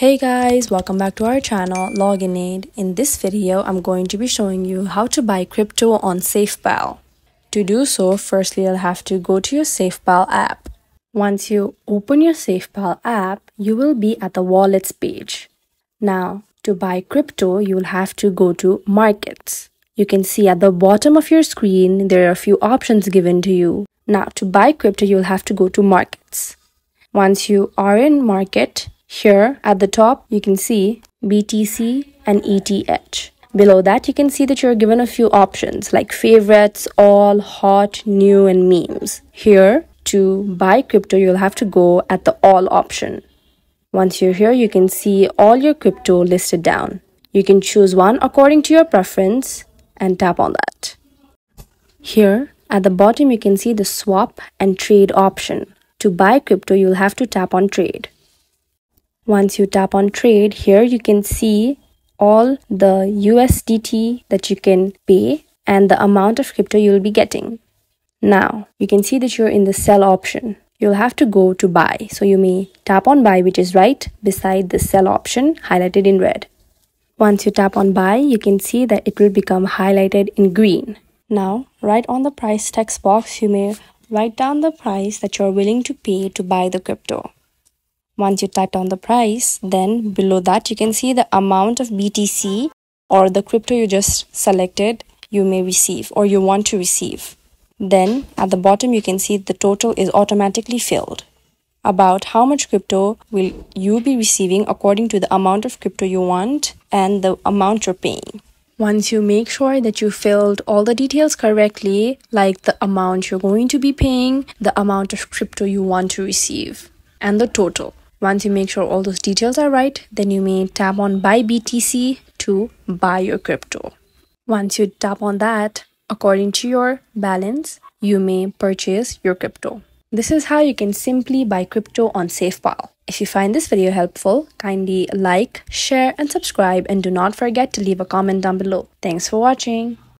Hey guys, welcome back to our channel Login Aid. In this video, I'm going to be showing you how to buy crypto on SafePal. To do so, firstly you'll have to go to your SafePal app. Once you open your SafePal app, you will be at the wallets page. Now, to buy crypto, you will have to go to markets. You can see at the bottom of your screen, there are a few options given to you. Now, to buy crypto, you'll have to go to markets. Once you are in market, here at the top, you can see BTC and ETH. Below that, you can see that you're given a few options like favorites, all, hot, new, and memes. Here, to buy crypto, you'll have to go at the all option. Once you're here, you can see all your crypto listed down. You can choose one according to your preference and tap on that. Here, at the bottom, you can see the swap and trade option. To buy crypto, you'll have to tap on trade. Once you tap on trade, here you can see all the USDT that you can pay and the amount of crypto you'll be getting. Now, you can see that you're in the sell option. You'll have to go to buy. So you may tap on buy, which is right beside the sell option highlighted in red. Once you tap on buy, you can see that it will become highlighted in green. Now, right on the price text box, you may write down the price that you're willing to pay to buy the crypto. Once you type down the price, then below that you can see the amount of BTC or the crypto you just selected you may receive or you want to receive. Then at the bottom you can see the total is automatically filled. About how much crypto will you be receiving according to the amount of crypto you want and the amount you're paying. Once you make sure that you filled all the details correctly, like the amount you're going to be paying, the amount of crypto you want to receive, and the total. Once you make sure all those details are right, then you may tap on buy BTC to buy your crypto. Once you tap on that, according to your balance, you may purchase your crypto. This is how you can simply buy crypto on SafePal. If you find this video helpful, kindly like, share and subscribe and do not forget to leave a comment down below. Thanks for watching.